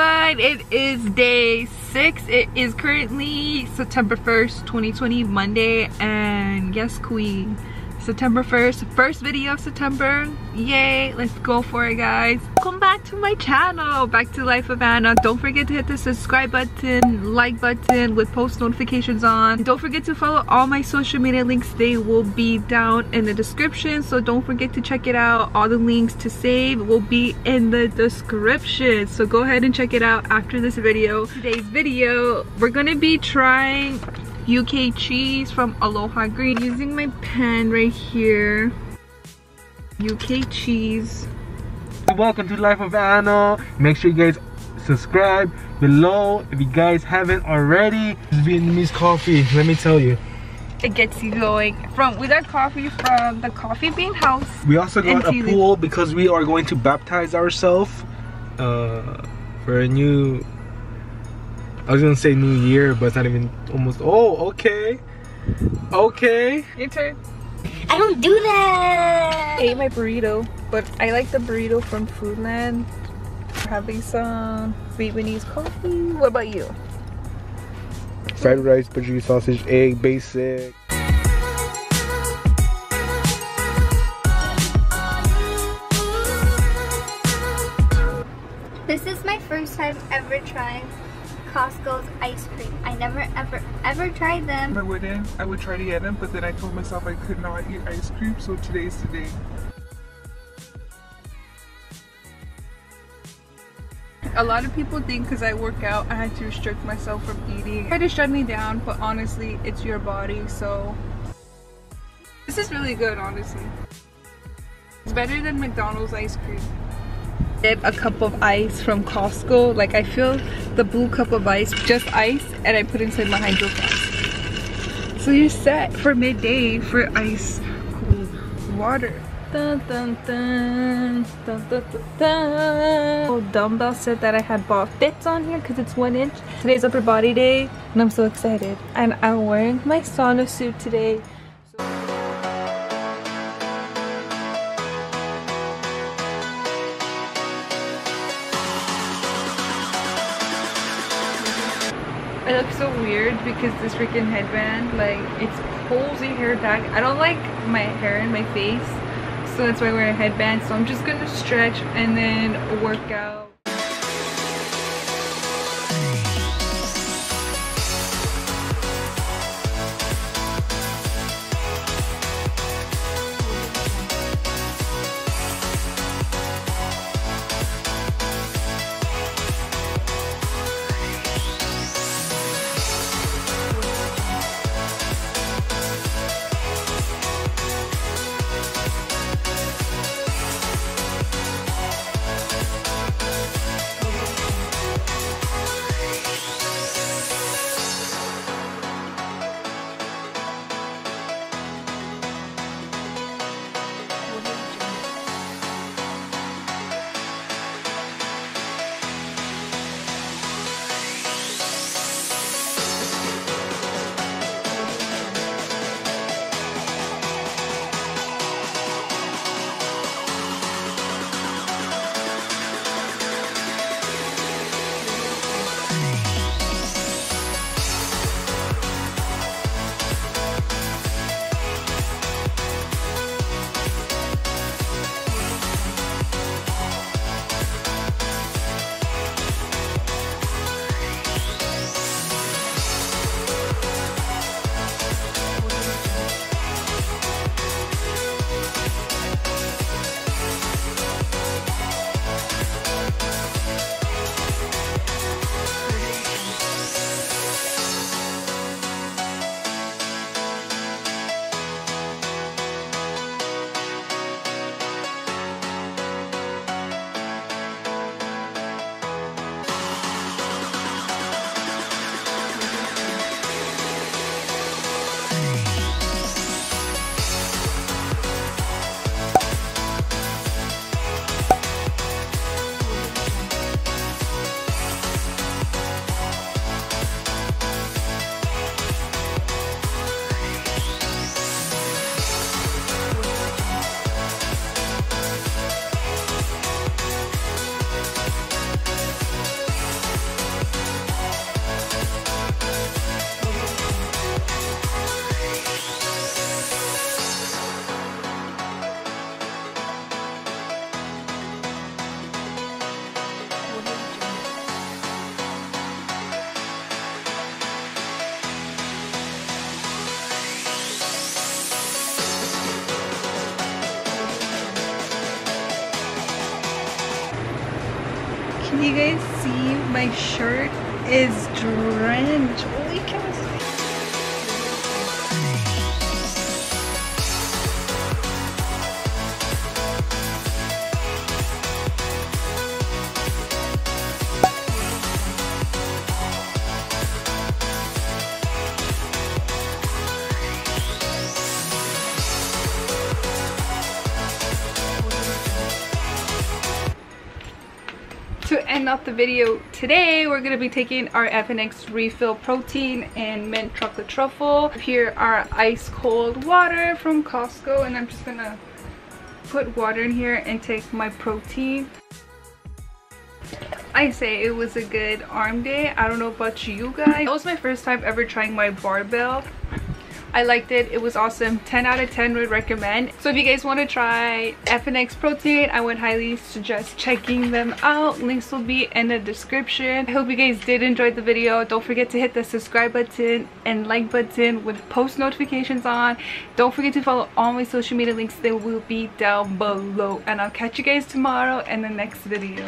everyone it is day six. It is currently september 1st 2020 monday. And yes queen September 1st, first video of September. Yay, let's go for it guys. Welcome back to my channel, back to Life of Anna. Don't forget to hit the subscribe button, like button with post notifications on. Don't forget to follow all my social media links. They will be down in the description, so don't forget to check it out. All the links to save will be in the description. So go ahead and check it out after this video. Today's video, we're gonna be trying UK cheese from Aloha Green. Using my pen right here. UK cheese. Welcome to Life of Anna. Make sure you guys subscribe below if you guys haven't already. This Vietnamese coffee, let me tell you. It gets you going. From we got coffee from the Coffee Bean House. We also got a pool because we are going to baptize ourselves uh, for a new I was gonna say New Year, but it's not even almost. Oh, okay. Okay. Your turn. I don't do that. I ate my burrito, but I like the burrito from Foodland. Having some Vietnamese coffee. What about you? Fried rice, butcher's sausage, egg, basic. This is my first time ever trying Costco's ice cream. I never ever ever tried them. I wouldn't. I would try to get them, but then I told myself I could not eat ice cream, so today's today. A lot of people think because I work out, I had to restrict myself from eating. Try to shut me down, but honestly, it's your body, so this is really good, honestly. It's better than McDonald's ice cream get a cup of ice from Costco. Like I fill the blue cup of ice, just ice, and I put inside my hydro flask. So you're set for midday for ice cold water. Dun, dun, dun. Oh, dumbbell set that I had bought fits on here because it's one inch. Today's upper body day and I'm so excited. And I'm wearing my sauna suit today. I look so weird because this freaking headband, like, it pulls your hair back. I don't like my hair in my face, so that's why I wear a headband. So I'm just gonna stretch and then work out. You guys see my shirt is drenched. Holy cow. To end off the video today we're going to be taking our FNX refill protein and mint chocolate truffle. Here are ice cold water from Costco and I'm just gonna put water in here and take my protein. I say it was a good arm day. I don't know about you guys. It was my first time ever trying my barbell I liked it. It was awesome. 10 out of 10 would recommend. So if you guys want to try FNX protein, I would highly suggest checking them out. Links will be in the description. I hope you guys did enjoy the video. Don't forget to hit the subscribe button and like button with post notifications on. Don't forget to follow all my social media links. They will be down below. And I'll catch you guys tomorrow in the next video.